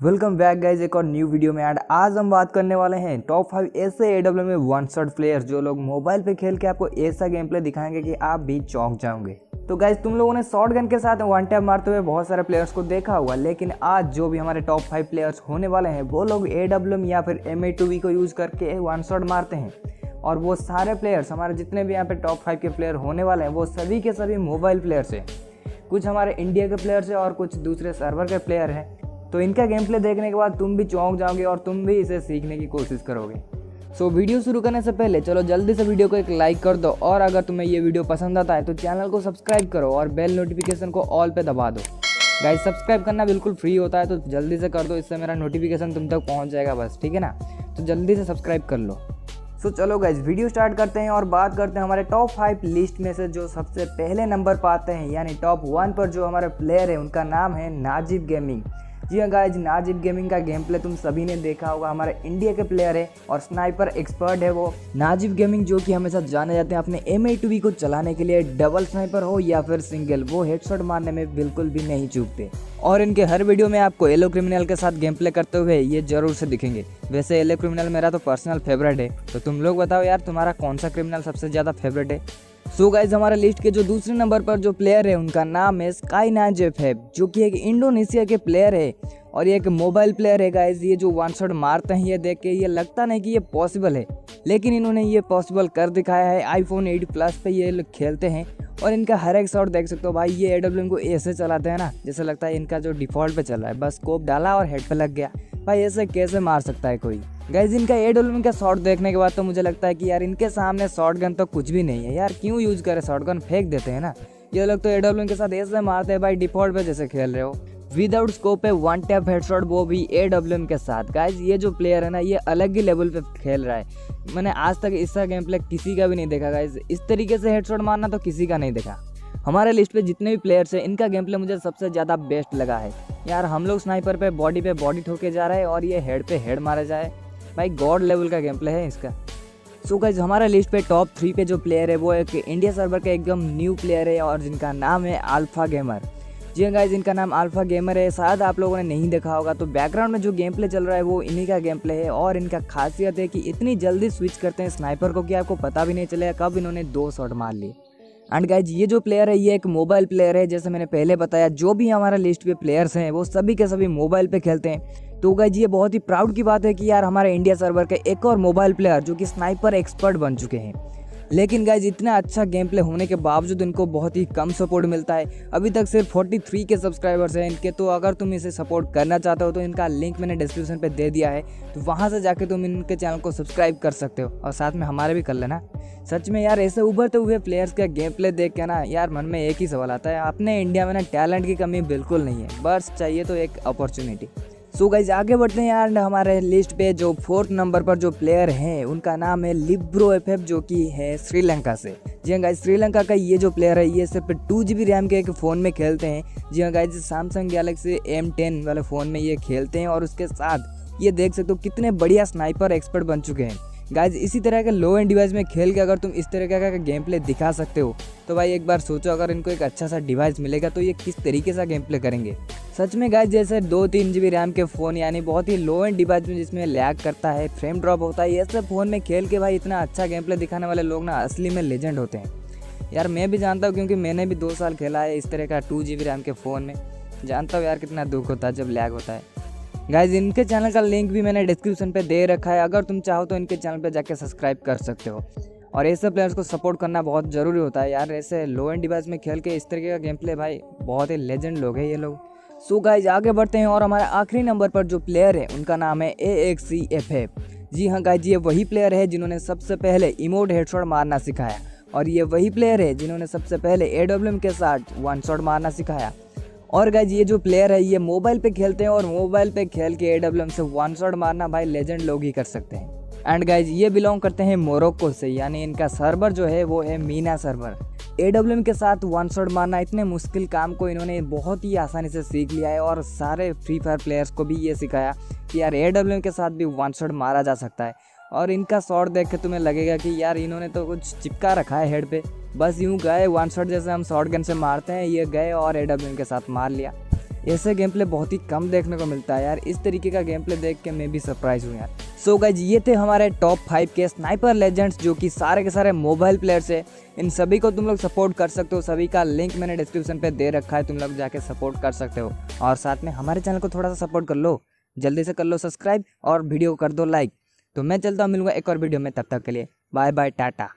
Welcome back guys एक और new video में। एंड आज हम बात करने वाले हैं टॉप फाइव ऐसे ए डब्ल्यू में वन शॉट प्लेयर्स जो लोग मोबाइल पे खेल के आपको ऐसा गेम प्ले दिखाएँगे कि आप भी चौंक जाओगे। तो गाइज़ तुम लोगों ने शॉर्ट गन के साथ वन टैप मारते हुए बहुत सारे प्लेयर्स को देखा हुआ लेकिन आज जो भी हमारे टॉप फाइव प्लेयर्स होने वाले हैं, वो लोग ए डब्ल्यू या फिर एम ए टू वी को यूज़ करके वन शॉट मारते हैं। और वो सारे प्लेयर्स हमारे जितने भी यहाँ पे टॉप फाइव के प्लेयर होने वाले हैं, वो सभी के सभी मोबाइल प्लेयर्स हैं। कुछ हमारे इंडिया के प्लेयर्स हैं और कुछ दूसरे सर्वर के प्लेयर हैं। तो इनका गेम प्ले देखने के बाद तुम भी चौंक जाओगे और तुम भी इसे सीखने की कोशिश करोगे। सो so, वीडियो शुरू करने से पहले चलो जल्दी से वीडियो को एक लाइक कर दो और अगर तुम्हें ये वीडियो पसंद आता है तो चैनल को सब्सक्राइब करो और बेल नोटिफिकेशन को ऑल पे दबा दो। गाइस सब्सक्राइब करना बिल्कुल फ्री होता है तो जल्दी से कर दो इससे मेरा नोटिफिकेशन तुम तक पहुँच जाएगा बस ठीक है ना? तो जल्दी से सब्सक्राइब कर लो। सो so, चलो गाइज़ वीडियो स्टार्ट करते हैं और बात करते हैं हमारे टॉप फाइव लिस्ट में से जो सबसे पहले नंबर पर आते हैं यानी टॉप वन पर जो हमारे प्लेयर है उनका नाम है नाजिब गेमिंग जी हाँ गाइज़ नाजिब गेमिंग का गेम प्ले तुम सभी ने देखा होगा। हमारे इंडिया के प्लेयर है और स्नाइपर एक्सपर्ट है वो। नाजिब गेमिंग जो कि हमेशा जाने जाते हैं अपने एम को चलाने के लिए डबल स्नाइपर हो या फिर सिंगल वो हेडशॉट मारने में बिल्कुल भी नहीं चूकते। और इनके हर वीडियो में आपको एलो क्रिमिनल के साथ गेम प्ले करते हुए ये ज़रूर से दिखेंगे। वैसे एलो क्रिमिनल मेरा तो पर्सनल फेवरेट है। तो तुम लोग बताओ यार, तुम्हारा कौन सा क्रिमिनल सबसे ज़्यादा फेवरेट है? सो so गाइज़ हमारे लिस्ट के जो दूसरे नंबर पर जो प्लेयर है, उनका नाम है स्काई नाजेफ है जो कि एक इंडोनेशिया के प्लेयर है और ये एक मोबाइल प्लेयर है गाइज़ ये जो वन शॉट मारते हैं, ये देख के ये लगता नहीं कि ये पॉसिबल है, लेकिन इन्होंने ये पॉसिबल कर दिखाया है आईफोन 8 प्लस पे ये लोग खेलते हैं और इनका हर एक शॉट देख सकते हो भाई, ये एडब्ल्यू को ऐसे चलाते हैं ना, जैसे लगता है इनका जो डिफ़ॉल्ट चल रहा है, बस कोप डाला और हेड पे लग गया। भाई ऐसे कैसे मार सकता है कोई? गाइज़ इनका ए डब्ल्यू का शॉट देखने के बाद तो मुझे लगता है कि यार इनके सामने शॉर्ट गन तो कुछ भी नहीं है। यार क्यों यूज़ करे? शॉर्ट गन फेंक देते हैं ना। ये लोग तो ए डब्ल्यू के साथ ऐसे मारते हैं भाई डिफ़ॉल्ट पे जैसे खेल रहे हो। विदाउट स्कोप है वन टैप हेडशॉट वो भी ए डब्ल्यू के साथ। गाइज़ ये जो प्लेयर है ना, ये अलग ही लेवल पे खेल रहा है। मैंने आज तक इसका गेम प्ले किसी का भी नहीं देखा गाइज़ इस तरीके से हेडशॉट मारना तो किसी का नहीं देखा। हमारे लिस्ट पे जितने भी प्लेयर्स हैं, इनका गेम प्ले मुझे सबसे ज़्यादा बेस्ट लगा है। यार, हम लोग स्नाइपर पे बॉडी पे बॉडी ठोके जा रहे हैं और ये हेड पे हेड मारा जाए भाई गॉड लेवल का गेम प्ले है इसका। सो so गाइज़ हमारे लिस्ट पे टॉप थ्री पे जो प्लेयर है, वो एक इंडिया सर्वर का एकदम न्यू प्लेयर है और जिनका नाम है अल्फ़ा गेमर जी हाँ गाइज़ इनका नाम अल्फ़ा गेमर है, शायद आप लोगों ने नहीं देखा होगा तो बैकग्राउंड में जो गेम प्ले चल रहा है, वो इन्हीं का गेम प्ले है और इनका खासियत है कि इतनी जल्दी स्विच करते हैं स्नाइपर को कि आपको पता भी नहीं चलेगा कब इन्होंने दो शॉट मार लिए। एंड गाइज़ ये जो प्लेयर है, ये एक मोबाइल प्लेयर है, जैसे मैंने पहले बताया, जो भी हमारा लिस्ट पे प्लेयर्स हैं, वो सभी के सभी मोबाइल पे खेलते हैं। तो गाइज़ ये बहुत ही प्राउड की बात है कि यार, हमारे इंडिया सर्वर के एक और मोबाइल प्लेयर जो कि स्नाइपर एक्सपर्ट बन चुके हैं। लेकिन गाइज़ इतना अच्छा गेम प्ले होने के बावजूद इनको बहुत ही कम सपोर्ट मिलता है। अभी तक सिर्फ़ 43 के सब्सक्राइबर्स हैं इनके तो अगर तुम इसे सपोर्ट करना चाहते हो तो इनका लिंक मैंने डिस्क्रिप्शन पे दे दिया है। तो वहाँ से जाके तुम इनके चैनल को सब्सक्राइब कर सकते हो। और साथ में हमारे भी कर लेना। सच में यार, ऐसे उभरते हुए प्लेयर्स का गेम प्ले देख के ना, यार मन में एक ही सवाल आता है। अपने इंडिया में ना टैलेंट की कमी बिल्कुल नहीं है। बस चाहिए तो एक अपॉर्चुनिटी सो so गाइज़ आगे बढ़ते हैं यार हमारे लिस्ट पे जो फोर्थ नंबर पर जो प्लेयर हैं, उनका नाम है लिब्रो एफ़ जो कि है श्रीलंका से। जी हाँ गाइज़ श्रीलंका का ये जो प्लेयर है, ये सिर्फ़ टू जी रैम के एक फ़ोन में खेलते हैं। जी हाँ guys Samsung Galaxy M ten वाले फ़ोन में ये खेलते हैं और उसके साथ ये देख सकते हो कितने बढ़िया स्नाइपर एक्सपर्ट बन चुके हैं। गाइज़ इसी तरह के लो एंड डिवाइस में खेल के अगर तुम इस तरह का गेम प्ले दिखा सकते हो तो भाई एक बार सोचो अगर इनको एक अच्छा सा डिवाइस मिलेगा तो ये किस तरीके से गेम प्ले करेंगे। सच में गाइज़ जैसे दो तीन जी रैम के फ़ोन यानी बहुत ही लो एंड डिवाइस में जिसमें लैग करता है फ्रेम ड्रॉप होता है, ये सब फ़ोन में खेल के भाई इतना अच्छा गेम प्ले दिखाने वाले लोग ना असली में लेजेंड होते हैं। यार मैं भी जानता हूँ क्योंकि मैंने भी दो साल खेला है इस तरह का टू जी रैम के फ़ोन में। जानता हूँ यार कितना दुख होता है जब लैग होता है। गाइज़ इनके चैनल का लिंक भी मैंने डिस्क्रिप्शन पे दे रखा है। अगर तुम चाहो तो इनके चैनल पे जाके सब्सक्राइब कर सकते हो। और ऐसे प्लेयर्स को सपोर्ट करना बहुत ज़रूरी होता है। यार ऐसे लो एंड डिवाइस में खेल के इस तरीके का गेम प्ले भाई बहुत ही लेजेंड लोग हैं ये लोग। सो so गाइज़ आगे बढ़ते हैं और हमारे आखिरी नंबर पर जो प्लेयर है, उनका नाम है A X C F F जी हाँ गाइज़ ये वही प्लेयर है जिन्होंने सबसे पहले इमोट हेडशॉट मारना सिखाया। और ये वही प्लेयर है जिन्होंने सबसे पहले ए डब्ल्यू एम के साथ वन शॉट मारना सिखाया। और गाइज़ ये जो प्लेयर है, ये मोबाइल पे खेलते हैं और मोबाइल पे खेल के ए डब्ल्यू एम से वन शॉट मारना भाई लेजेंड लोग ही कर सकते हैं। एंड गाइज़ ये बिलोंग करते हैं मोरक्को से, यानी इनका सर्वर जो है, वो है मीना सर्वर ए के साथ वन शॉट मारना इतने मुश्किल काम को इन्होंने बहुत ही आसानी से सीख लिया है और सारे फ्री फायर प्लेयर्स को भी ये सिखाया कि यार ए के साथ भी वन शॉट मारा जा सकता है। और इनका शॉट देख के तुम्हें लगेगा कि यार इन्होंने तो कुछ चिपका रखा है हेड पे। बस यूँ गए वन शॉट जैसे हम शॉर्ट गन से मारते हैं, ये गए और ए के साथ मार लिया। ऐसे गेम प्ले बहुत ही कम देखने को मिलता है यार। इस तरीके का गेम प्ले देख के मैं भी सरप्राइज़ हूँ यार। सो so गाइज़ ये थे हमारे टॉप फाइव के स्नाइपर लेजेंड्स जो कि सारे के सारे मोबाइल प्लेयर्स है। इन सभी को तुम लोग सपोर्ट कर सकते हो। सभी का लिंक मैंने डिस्क्रिप्शन पे दे रखा है। तुम लोग जाके सपोर्ट कर सकते हो। और साथ में हमारे चैनल को थोड़ा सा सपोर्ट कर लो। जल्दी से कर लो सब्सक्राइब और वीडियो को कर दो लाइक तो मैं चलता हूँ, मिलूँगा एक और वीडियो में। तब तक के लिए बाय बाय टाटा